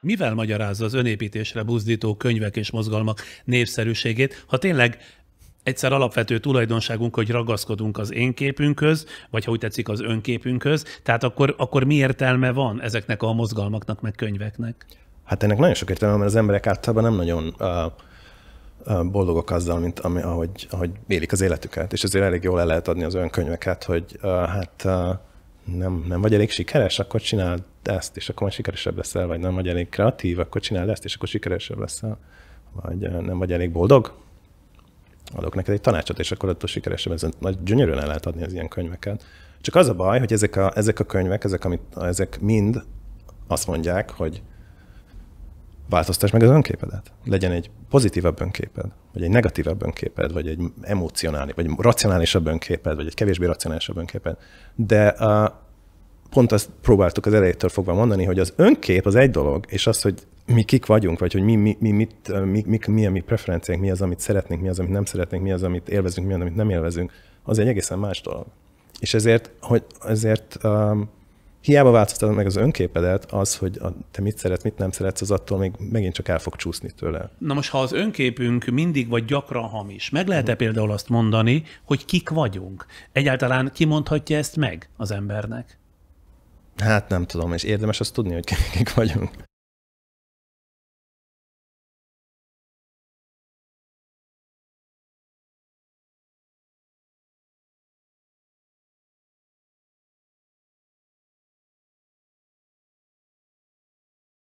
Mivel magyarázza az önépítésre buzdító könyvek és mozgalmak népszerűségét, ha tényleg egyszer alapvető tulajdonságunk, hogy ragaszkodunk az én képünkhöz, vagy ha úgy tetszik az önképünkhöz, tehát akkor, akkor mi értelme van ezeknek a mozgalmaknak, meg könyveknek? Hát ennek nagyon sok értelme, mert az emberek általában nem nagyon uh, boldogok azzal, mint ami, ahogy, ahogy élik az életüket, és azért elég jól el lehet adni az önkönyveket, hogy hát nem, nem vagy elég sikeres, akkor csináld ezt, és akkor majd sikeresebb leszel, vagy nem vagy elég kreatív, akkor csináld ezt, és akkor sikeresebb leszel, vagy nem vagy elég boldog, adok neked egy tanácsot, és akkor attól sikeresebb, ez nagy gyönyörűen el lehet adni az ilyen könyveket. Csak az a baj, hogy ezek a, ezek a könyvek, ezek, amit, ezek mind azt mondják, hogy változtass meg az önképedet. Legyen egy pozitívabb önképed, vagy egy negatívabb önképed, vagy egy emocionális, vagy racionálisabb önképed, vagy egy kevésbé racionálisabb önképed. De uh, pont azt próbáltuk az elejétől fogva mondani, hogy az önkép az egy dolog, és az, hogy mi kik vagyunk, vagy hogy mi, mi, mi, mit, mi, mi, mi a mi preferenciánk, mi az, amit szeretnénk, mi az, amit nem szeretnénk, mi az, amit élvezünk, mi az, amit nem élvezünk, az egy egészen más dolog. És ezért, hogy ezért um, hiába változtatod meg az önképedet, az, hogy a, te mit szeretsz, mit nem szeretsz, az attól még megint csak el fog csúszni tőle. Na most, ha az önképünk mindig vagy gyakran hamis, meg lehet-e uh-huh. például azt mondani, hogy kik vagyunk? Egyáltalán ki mondhatja ezt meg az embernek? Hát nem tudom, és érdemes azt tudni, hogy kik vagyunk.